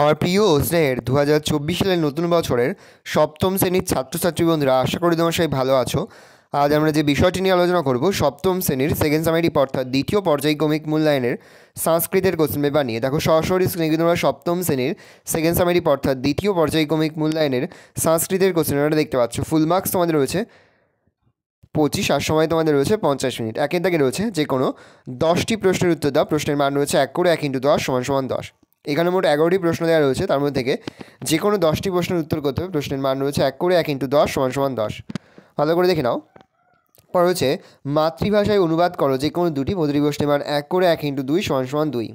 আমার প্রিয় স্নেহের দু হাজার চব্বিশ সালের নতুন বছরের সপ্তম শ্রেণির ছাত্রছাত্রী বন্ধুরা, আশা করি তোমার সবাই ভালো আছো। আজ আমরা যে বিষয়টি নিয়ে আলোচনা করব, সপ্তম শ্রেণির সেকেন্ড সামারি অর্থাৎ দ্বিতীয় পর্যায়ক্রমিক মূল্যায়নের সংস্কৃতের কোশ্চেন পেপার নিয়ে। দেখো, সরাসরি স্ক্রিনে তোমরা সপ্তম শ্রেণির সেকেন্ড সামারি অর্থাৎ দ্বিতীয় পর্যায়ক্রমিক মূল্যায়নের সংস্কৃতের কোশ্চেন পেপারটা দেখতে পাচ্ছ। ফুল মার্কস তোমাদের রয়েছে পঁচিশ, আর সময় তোমাদের রয়েছে পঞ্চাশ মিনিট। একের দাগে রয়েছে যে কোনো দশটি প্রশ্নের উত্তর দাও। প্রশ্নের মান রয়েছে এক করে এক ইন্টু দশ সমান সমান দশ। এখানে মোট এগারোটি প্রশ্ন দেওয়া রয়েছে, তার মধ্যে থেকে যে কোনো দশটি প্রশ্নের উত্তর করতে হবে। প্রশ্নের মান রয়েছে এক করে এক ইন্টু দশ সমান সমান দশ। ভালো করে দেখে নাও। পর হচ্ছে, মাতৃভাষায় অনুবাদ করো যে কোনো দুটি প্রতিটি প্রশ্নের মান এক করে এক ইন্টু দুই সমান সমান দুই।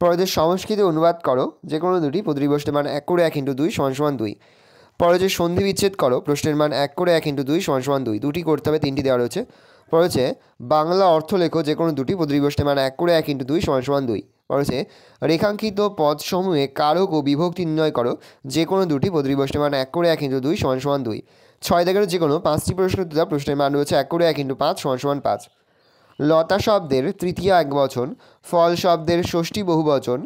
পরে সংস্কৃতে অনুবাদ করো যে কোনো দুটি প্রতিটি প্রশ্নের মান এক করে এক ইন্টু দুই সমান সমান দুই। পরে হচ্ছে, সন্ধি বিচ্ছেদ করো, প্রশ্নের মান এক করে এক ইন্টু দুই সমান সমান দুই। দুটি করতে হবে, তিনটি দেওয়া রয়েছে। পরে হচ্ছে, বাংলা অর্থ লেখো যে কোনো দুটি প্রতিটি প্রশ্নের মান এক করে এক ইন্টু দুই সমান সমান দুই। হচ্ছে রেখাঙ্কিত পদসমূহে কারক ও বিভক্তি নির্ণয় করো যে কোনো দুটি প্রতিটি প্রশ্নের মান এক করে এক ইন্টু দুই সমান সমান দুই। ছয় দাগের যে কোনো পাঁচটি প্রশ্ন দুটা প্রশ্নের মান রয়েছে এক করে এক ইন্টু পাঁচ সমান সমান পাঁচ। লতা শব্দের তৃতীয় এক বচন, ফল শব্দের ষষ্ঠী বহু বচন,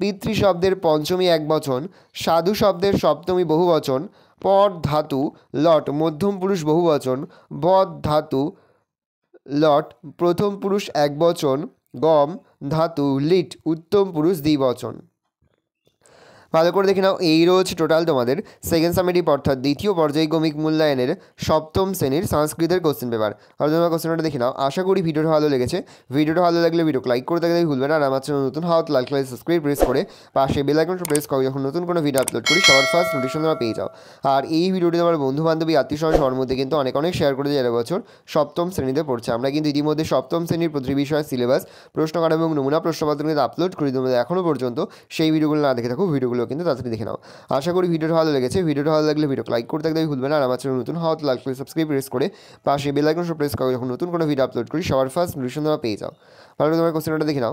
পিতৃ শব্দের পঞ্চমী এক বচন, সাধু শব্দের সপ্তমী বহু বচন পদ ধাতু লট মধ্যম পুরুষ বহু বচন বদ ধাতু লট প্রথম পুরুষ এক বচন গম ধাতু লিট উত্তম পুরুষ দ্বিবচন। ভালো করে দেখে নাও, এই রয়েছে টোটাল তোমাদের। সেকেন্ড সামেটিভ অর্থাৎ দ্বিতীয় পর্যায়ক্রমিক মূল্যায়নের সপ্তম শ্রেণির সংস্কৃতের কোশ্চেন পেপার আর তোমরা কোশ্চেনটা দেখে নাও। আশা করি ভিডিওটা ভালো লেগেছে। ভিডিওটা ভালো লাগলে ভিডিও লাইক করে থাকলে ভুলবে না। আর আমার চ্যানেল নতুন হাওয়া লাল লাইক সাবস্ক্রাইব প্রেস করে পাশে বেল আইকনটা প্রেস করো। যখন নতুন কোনো ভিডিও আপলোড করি, সবার ফার্স্ট নোটিফিকেশন তোমরা পেয়ে যাও। আর এই ভিডিওটি তোমার বন্ধু বান্ধবী আত্মীয় সবার মধ্যে কিন্তু অনেক অনেক শেয়ার করে যায় বছর সপ্তম শ্রেণীতে পড়ছে। আমরা কিন্তু ইতিমধ্যে সপ্তম শ্রেণির প্রতিটি বিষয়ের সিলেবাস প্রশ্ন প্রশ্নকার এবং নমুনা প্রশ্নপত্র কিন্তু আপলোড করি তোমাদের এখনও পর্যন্ত। সেই ভিডিওগুলো না দেখে থাকো ভিডিওগুলো কিন্তু তাড়াতাড়ি দেখে নাও। আশা করি ভিডিওটা ভালো লেগেছে। ভিডিওটা ভালো লাগলে ভিডিও লাইক করতে থাকলে ভুলবে না। আর আমার চ্যানেল নতুন হওয়া লাইক করে সাবস্ক্রাইব প্রেস করে পাশে বেলাইকন প্রেস করে। যখন নতুন কোনো ভিডিও আপলোড করি, সবার ফার্স্ট নোটিফিকেশন তোমরা পেয়ে যাও। ভালো তোমার কোশ্চেনটা দেখে নাও।